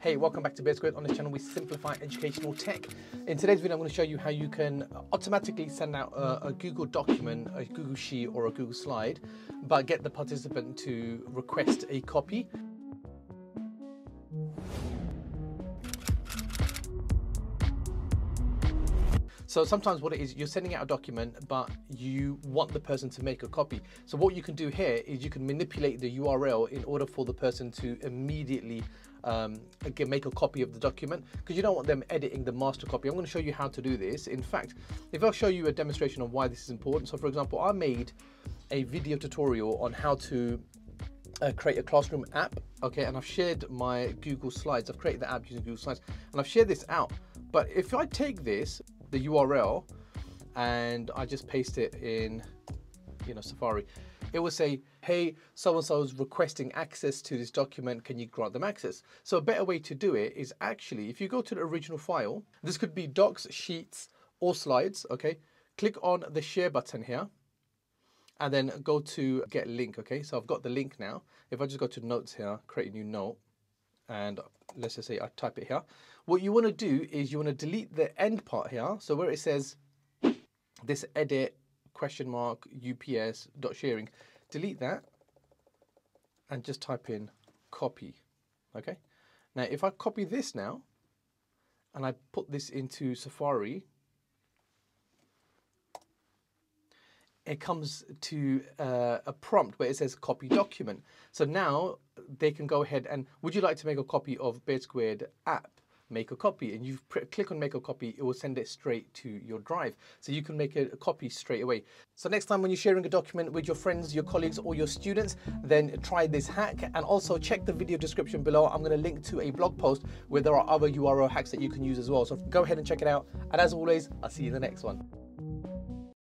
Hey, welcome back to Squared. On this channel, we simplify educational tech. In today's video, I'm going to show you how you can automatically send out a, a, Google document, a Google Sheet, or a Google Slide, but get the participant to request a copy. So sometimes what it is, you're sending out a document, but you want the person to make a copy. So what you can do here is you can manipulate the URL in order for the person to immediately um, again, make a copy of the document because you don't want them editing the master copy. I'm going to show you how to do this. In fact, if I'll show you a demonstration of why this is important. So for example, I made a video tutorial on how to uh, create a classroom app okay and I've shared my Google Slides I've created the app using Google Slides and I've shared this out but if I take this the URL and I just paste it in, you know, Safari, it will say, hey, so-and-so is requesting access to this document, can you grant them access? So a better way to do it is actually, if you go to the original file, this could be docs, sheets, or slides, okay? Click on the share button here, and then go to get link, okay? So I've got the link now. If I just go to notes here, create a new note, and let's just say I type it here. What you want to do is you want to delete the end part here. So where it says this edit question mark UPS dot sharing, delete that and just type in copy. Okay. Now if I copy this now and I put this into Safari, it comes to uh, a prompt where it says copy document. So now they can go ahead and would you like to make a copy of Beard Squared app? Make a copy and you click on make a copy, it will send it straight to your drive. So you can make a, a copy straight away. So next time when you're sharing a document with your friends, your colleagues or your students, then try this hack and also check the video description below. I'm gonna link to a blog post where there are other URL hacks that you can use as well. So go ahead and check it out. And as always, I'll see you in the next one.